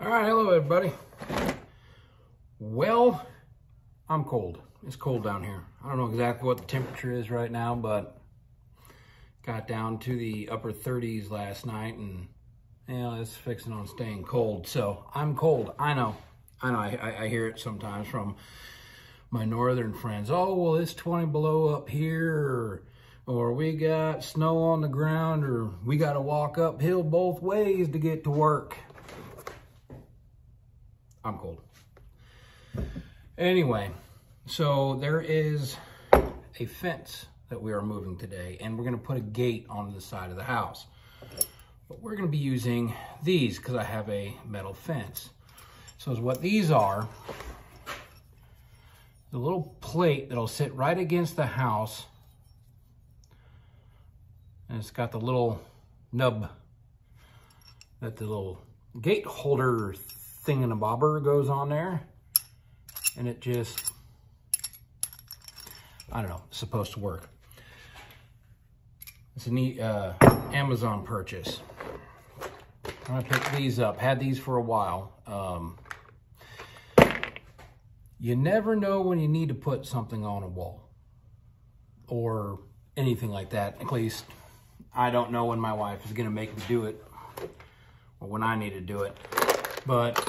All right, hello everybody. Well, I'm cold. It's cold down here. I don't know exactly what the temperature is right now, but got down to the upper 30s last night and yeah, it's fixing on staying cold. So I'm cold. I know. I know. I, I hear it sometimes from my northern friends. Oh, well, it's 20 below up here, or, or we got snow on the ground, or we got to walk uphill both ways to get to work. I'm cold. Anyway, so there is a fence that we are moving today, and we're going to put a gate on the side of the house. But we're going to be using these because I have a metal fence. So what these are, the little plate that'll sit right against the house, and it's got the little nub that the little gate holder thing in a bobber goes on there and it just, I don't know, supposed to work. It's a neat uh, Amazon purchase. I picked these up, had these for a while. Um, you never know when you need to put something on a wall or anything like that. At least I don't know when my wife is gonna make me do it or when I need to do it. But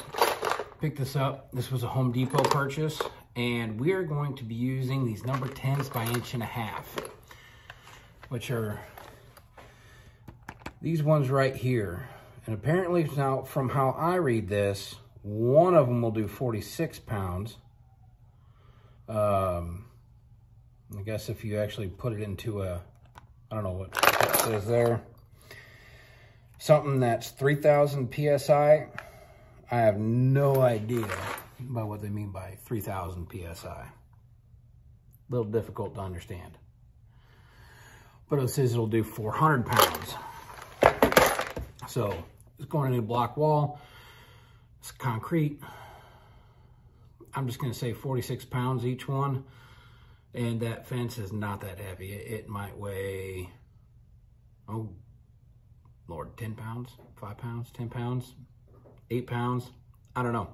picked this up. This was a Home Depot purchase, and we are going to be using these number 10s by inch and a half, which are these ones right here. And apparently now, from how I read this, one of them will do 46 pounds. Um, I guess if you actually put it into a, I don't know what it says there, something that's 3,000 PSI, I have no idea about what they mean by 3,000 PSI. A little difficult to understand. But it says it'll do 400 pounds. So it's going in a block wall. It's concrete. I'm just going to say 46 pounds each one. And that fence is not that heavy. It, might weigh, oh, Lord, 10 pounds, 5 pounds, 10 pounds, eight pounds. I don't know.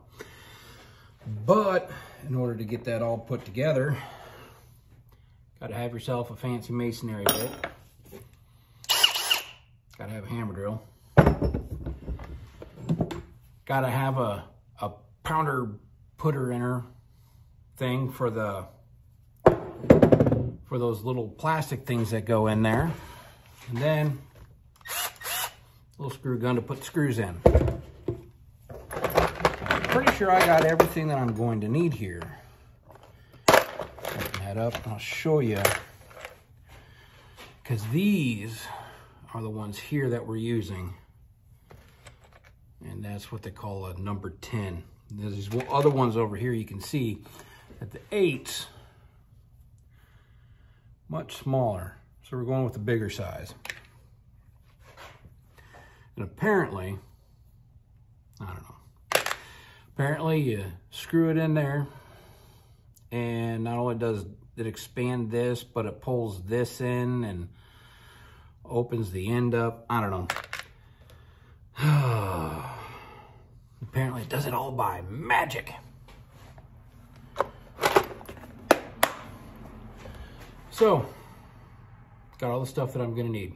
But in order to get that all put together, got to have yourself a fancy masonry bit. Got to have a hammer drill. Got to have a, a pounder putter inner thing for the for those little plastic things that go in there. And then a little screw gun to put screws in sure I got everything that I'm going to need here. Open that up I'll show you. Because these are the ones here that we're using. And that's what they call a number 10. There's other ones over here you can see that the 8's much smaller. So we're going with the bigger size. And apparently, I don't know, Apparently you screw it in there and not only does it expand this, but it pulls this in and opens the end up. I don't know. Apparently it does it all by magic. So, got all the stuff that I'm gonna need.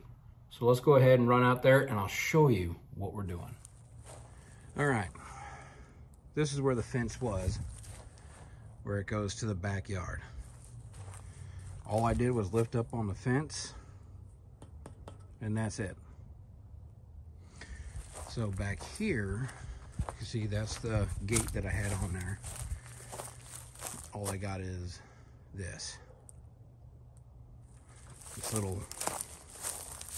So let's go ahead and run out there and I'll show you what we're doing. All right this is where the fence was, where it goes to the backyard. All I did was lift up on the fence, and that's it. So back here, you can see that's the gate that I had on there. All I got is this. These little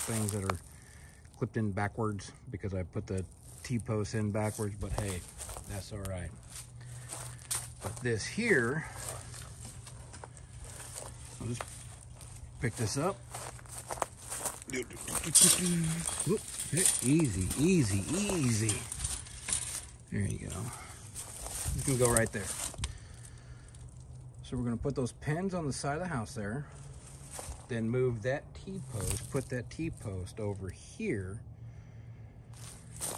things that are clipped in backwards because I put the T-posts in backwards, but hey, that's all right. But this here, I'll just pick this up. Easy, easy, easy. There you go. You can go right there. So we're gonna put those pins on the side of the house there, then move that T-post, put that T-post over here,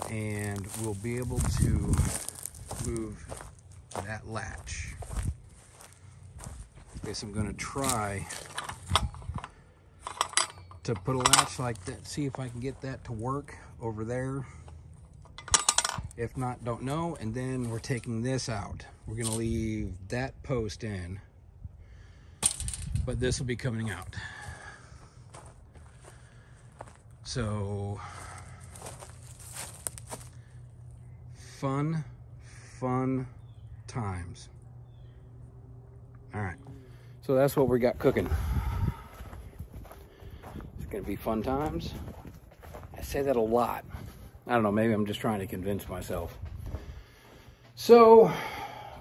and we'll be able to move that latch. I guess I'm gonna try to put a latch like that, see if I can get that to work over there. If not, don't know. And then we're taking this out. We're gonna leave that post in, but this will be coming out. So, fun, fun times. All right, so that's what we got cooking. It's gonna be fun times. I say that a lot. I don't know, maybe I'm just trying to convince myself. So,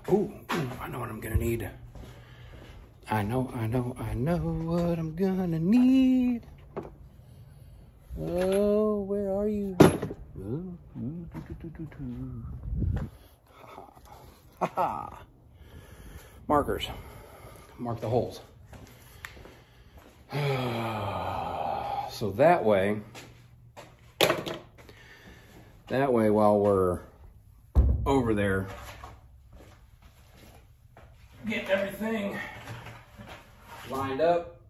ooh, I know what I'm gonna need. I know, I know, I know what I'm gonna need. Oh, where are you? Ha ha. Markers. Mark the holes. so that way, that way while we're over there, get everything lined up,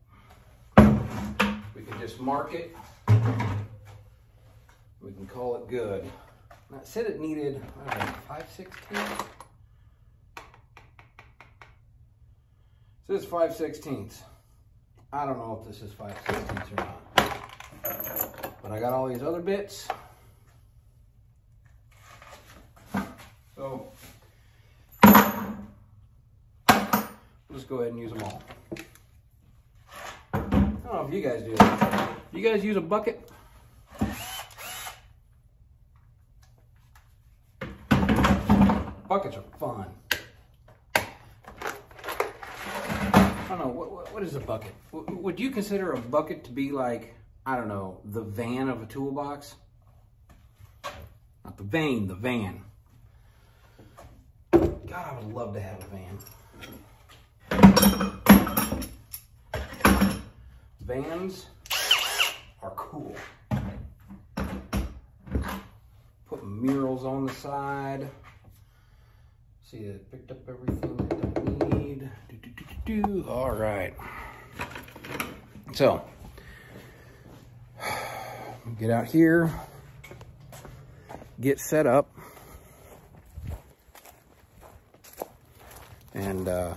we can just mark it. We can call it good. It said it needed, I don't know, 5 16ths? This is 5 16ths. I don't know if this is 5 16ths or not. But I got all these other bits. So, let's go ahead and use them all. I don't know if you guys do that. You guys use a bucket? Buckets are fun. Don't know, what, what, is a bucket? Would you consider a bucket to be like, I don't know, the van of a toolbox? Not the vane, the van. God, I would love to have a van. Vans are cool. Put murals on the side. See, it picked up everything. Do. All right. So, get out here, get set up. And uh,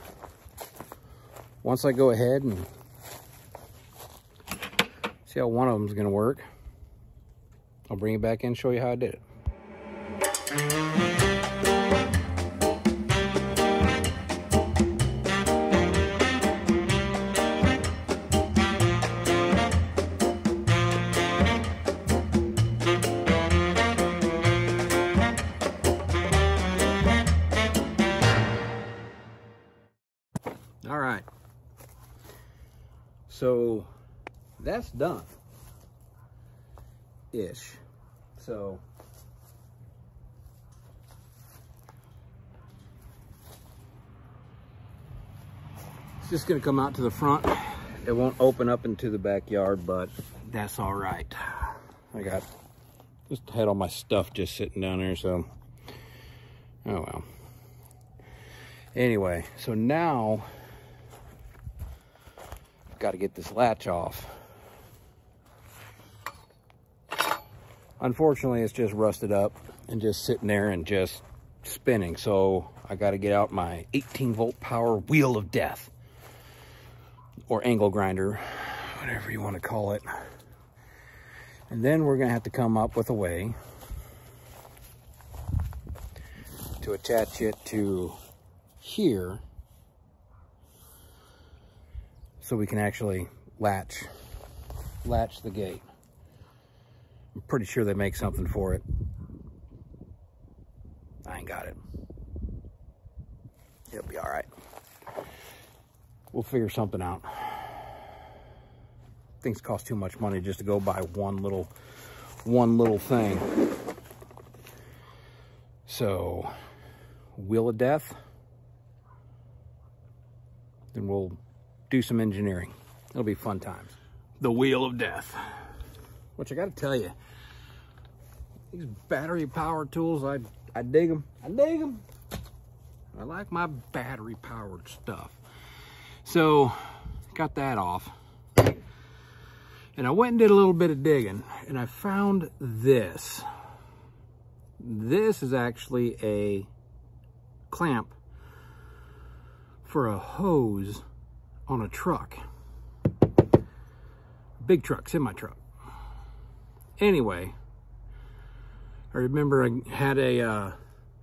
once I go ahead and see how one of them is going to work, I'll bring it back in and show you how I did it. Just gonna come out to the front. It won't open up into the backyard, but that's all right. I got just had all my stuff just sitting down there, so oh well. Anyway, so now I've got to get this latch off. Unfortunately, it's just rusted up and just sitting there and just spinning. So I got to get out my 18 volt power wheel of death or angle grinder, whatever you want to call it. And then we're going to have to come up with a way to attach it to here so we can actually latch, latch the gate. I'm pretty sure they make something for it. I ain't got it. It'll be all right. We'll figure something out. Things cost too much money just to go buy one little, one little thing. So, Wheel of Death. Then we'll do some engineering. It'll be fun times. The Wheel of Death. Which I got to tell you, These battery power tools, I, I dig them. I dig them. I like my battery powered stuff. So, got that off. And I went and did a little bit of digging and I found this. This is actually a clamp for a hose on a truck. Big truck, semi truck. Anyway, I remember I had a uh,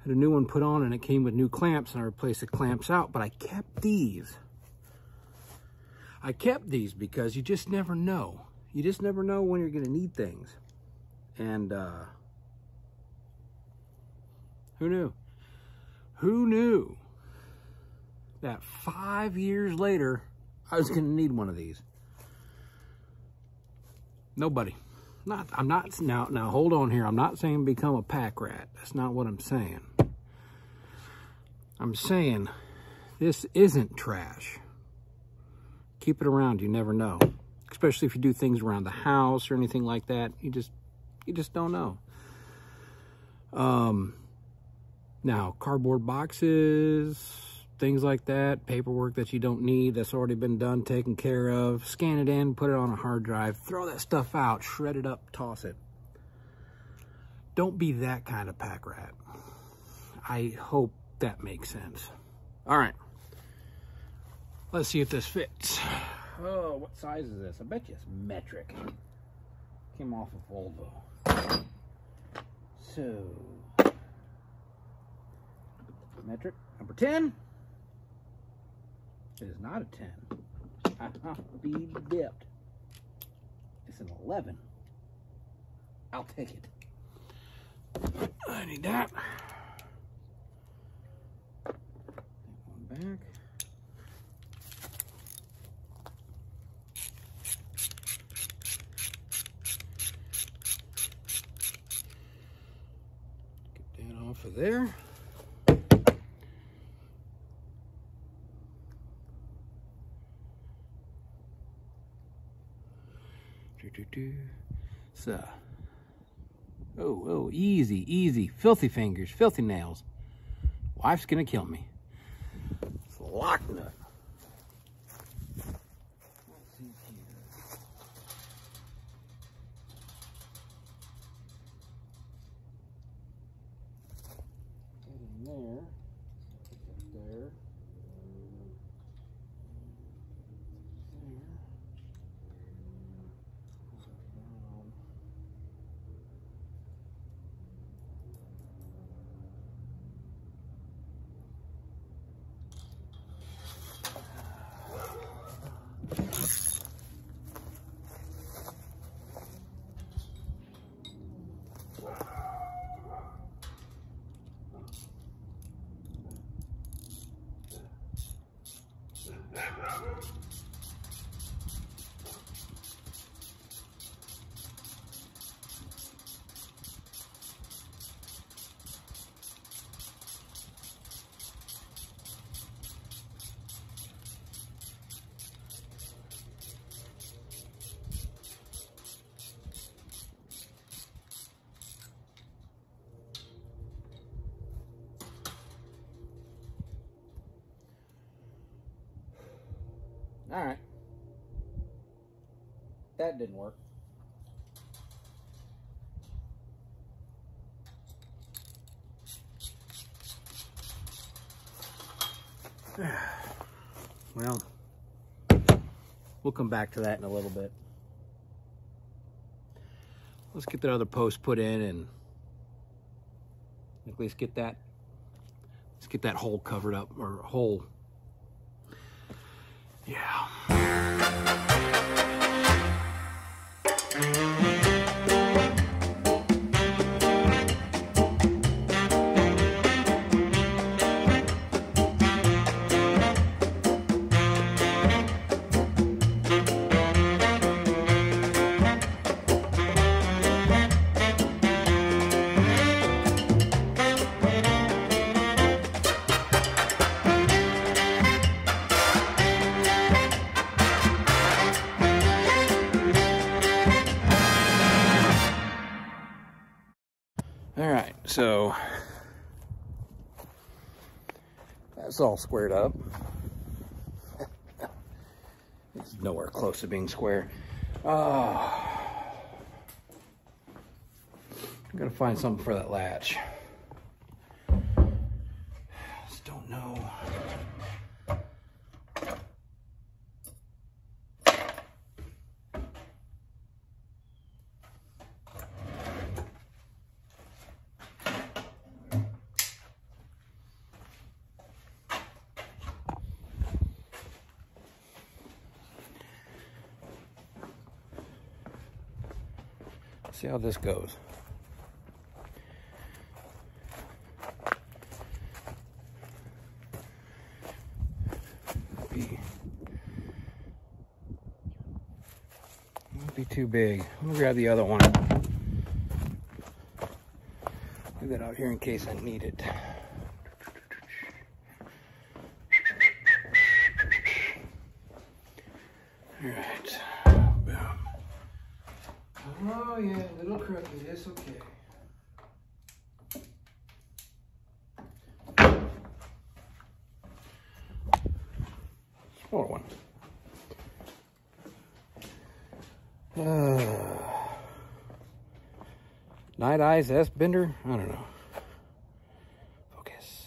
had a new one put on and it came with new clamps and I replaced the clamps out, but I kept these. I kept these because you just never know. You just never know when you're going to need things. And uh, who knew? Who knew that five years later I was going to need one of these? Nobody. Not, I'm not, now, now hold on here. I'm not saying become a pack rat. That's not what I'm saying. I'm saying this isn't trash. Keep it around. You never know. Especially if you do things around the house or anything like that. You just, you just don't know. Um, now, cardboard boxes, things like that, paperwork that you don't need that's already been done, taken care of, scan it in, put it on a hard drive, throw that stuff out, shred it up, toss it. Don't be that kind of pack rat. I hope that makes sense. All right. Let's see if this fits. Oh, what size is this? I bet you it's metric. Came off of Volvo. So, metric number 10. It is not a 10. Uh-huh, be dipped. It's an 11. I'll take it. I need that. That one back. Get that off of there. do, do. So, oh, oh, easy, easy. Filthy fingers, filthy nails. Wife's gonna kill me. It's a lock nut. there. All right. That didn't work. Well, we'll come back to that in a little bit. Let's get that other post put in and at least get that, let's get that hole covered up or hole yeah. So that's all squared up. it's nowhere close to being square. Oh. Ah. I'm gonna find something for that latch. Just don't know. See how this goes. Be, won't be too big. I'm gonna grab the other one. Leave that out here in case I need it. All right. Oh yeah, a little crooked, it's okay. Smaller one. Uh, Nite Ize S Bender? I don't know. Focus.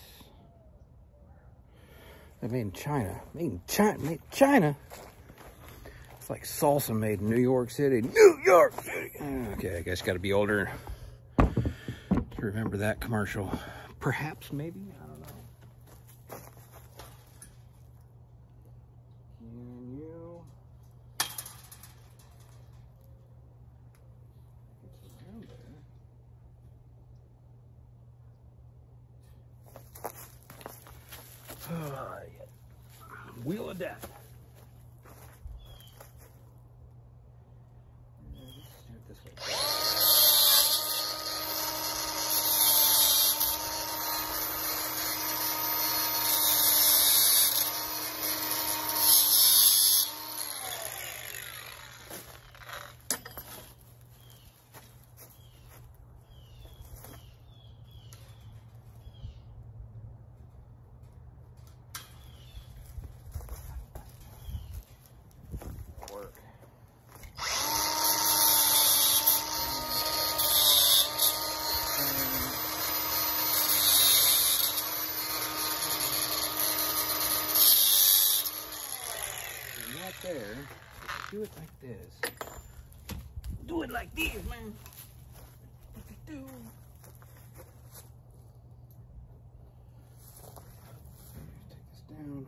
They're made in China. Made in China. Made in China. It's like salsa made in New York City. New York City. Okay, I guess got to be older to remember that commercial. Perhaps, maybe. I don't know. Can you? Oh, yeah. Wheel of death. there. Do it like this. Do it like this, man. Do. Take this down.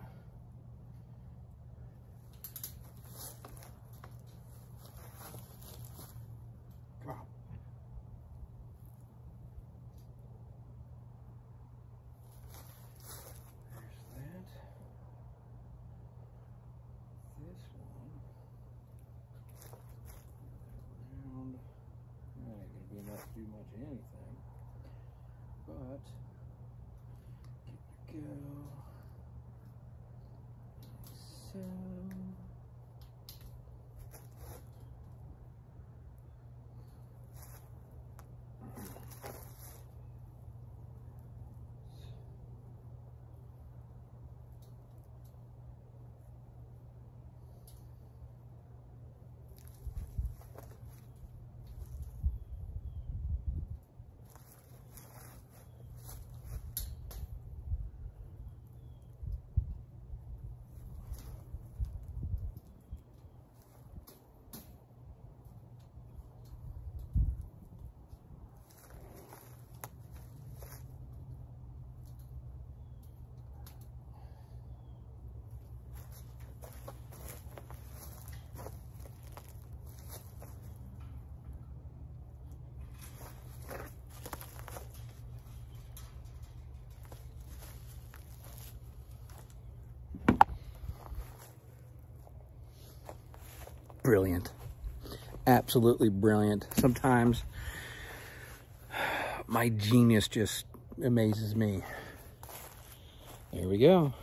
Come on. There's that. This one. Around. That ain't gonna be enough to do much of anything. But give it a go. So brilliant. Absolutely brilliant. Sometimes my genius just amazes me. There we go.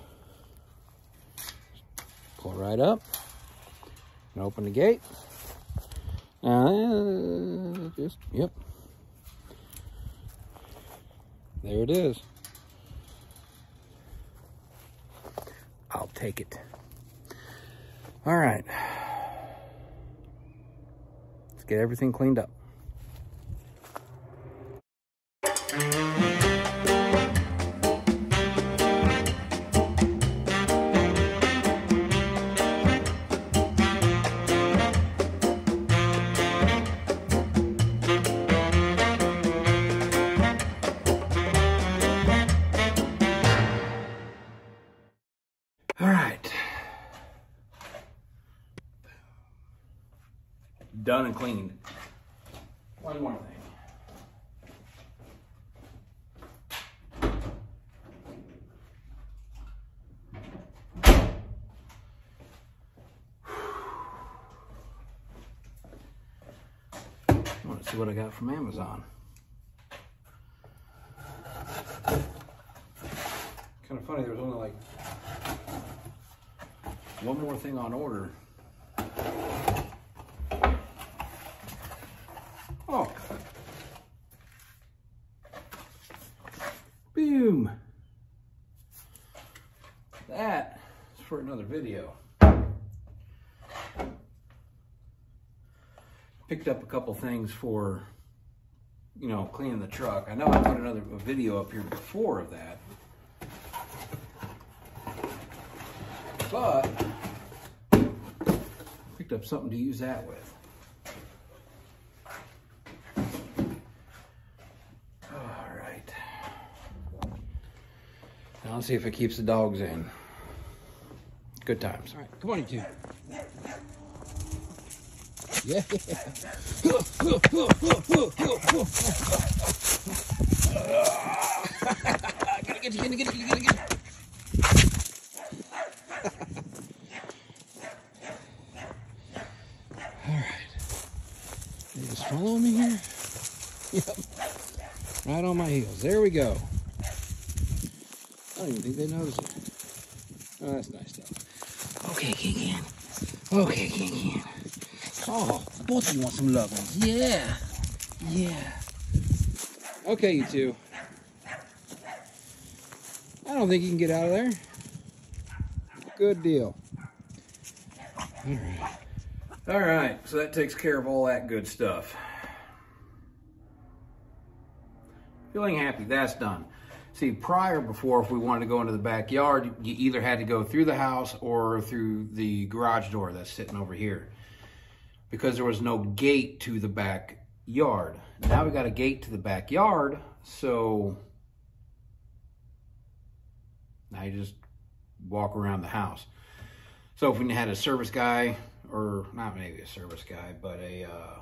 Pull right up and open the gate. Uh, just, yep. there it is. I'll take it. All right. Get everything cleaned up. Done and cleaned. One more thing. I want to see what I got from Amazon. Kind of funny, there was only like one more thing on order. Oh. Boom. That is for another video. Picked up a couple things for, you know, cleaning the truck. I know I put another video up here before of that. But picked up something to use that with. All right. Now let's see if it keeps the dogs in. Good times. All right, come on, you two. Yeah. Gotta get you, get you, get you, get you, get you. You just follow me here. Yep. Right on my heels. There we go. I don't even think they noticed it. Oh, that's nice stuff. Okay, King Ken. Okay, King Ken. Oh, both of you want some love ones. Yeah. Yeah. Okay, you two. I don't think you can get out of there. Good deal. All right. All right, so that takes care of all that good stuff. Feeling happy, that's done. See, prior, before, if we wanted to go into the backyard, you either had to go through the house or through the garage door that's sitting over here. Because there was no gate to the backyard. Now we got a gate to the backyard, so now you just walk around the house. So if we had a service guy or not maybe a service guy, but a uh,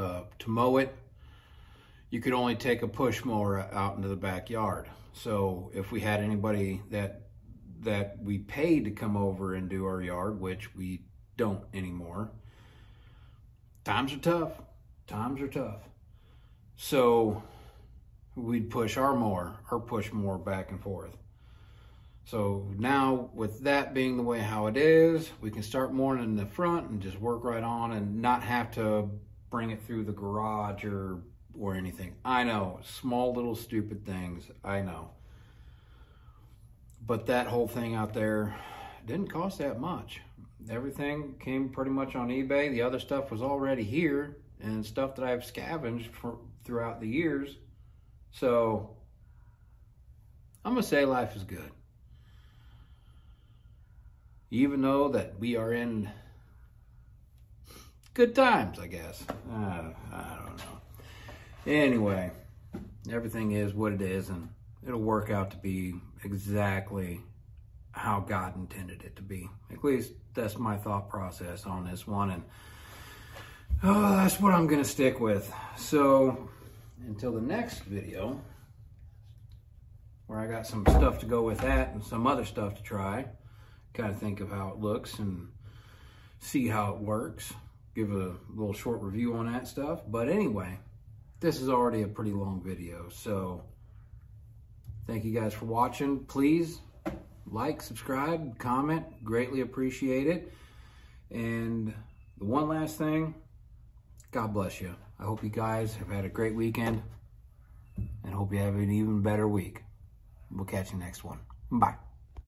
uh, to mow it, you could only take a push mower out into the backyard. So if we had anybody that that we paid to come over and do our yard, which we don't anymore, times are tough. Times are tough. So we'd push our mower, our push more back and forth. So now with that being the way how it is, we can start more in the front and just work right on and not have to bring it through the garage or or anything. I know, small little stupid things, I know. But that whole thing out there didn't cost that much. Everything came pretty much on eBay. The other stuff was already here and stuff that I've scavenged for throughout the years. So I'm gonna say life is good even though that we are in good times, I guess. Uh, I don't know. Anyway, everything is what it is, and it'll work out to be exactly how God intended it to be. At least that's my thought process on this one, and oh, that's what I'm going to stick with. So, until the next video, where I got some stuff to go with that and some other stuff to try kind of think of how it looks and see how it works. Give a little short review on that stuff. But anyway, this is already a pretty long video. So thank you guys for watching. Please like, subscribe, comment. Greatly appreciate it. And the one last thing, God bless you. I hope you guys have had a great weekend. and hope you have an even better week. We'll catch you next one. Bye.